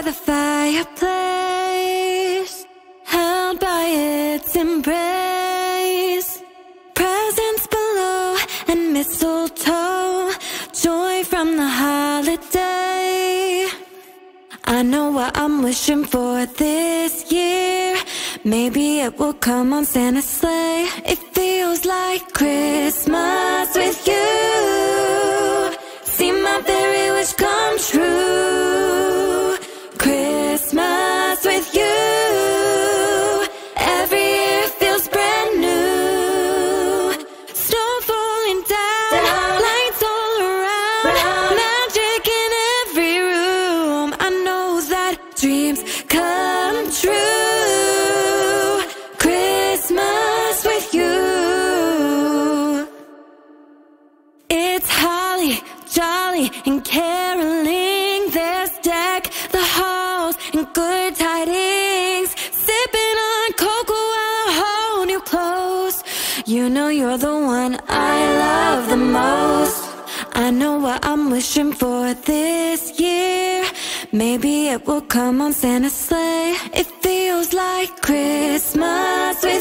By the fireplace, held by its embrace. Presents below and mistletoe, joy from the holiday. I know what I'm wishing for this year. Maybe it will come on Santa's sleigh. It feels like Christmas with you. Dreams come true. Christmas with you. It's holly, jolly, and caroling. There's deck the halls and good tidings. Sipping on cocoa while I hold you close. You know you're the one I love the most. I know what I'm wishing for this year. Maybe it will come on Santa's sleigh. It feels like Christmas with.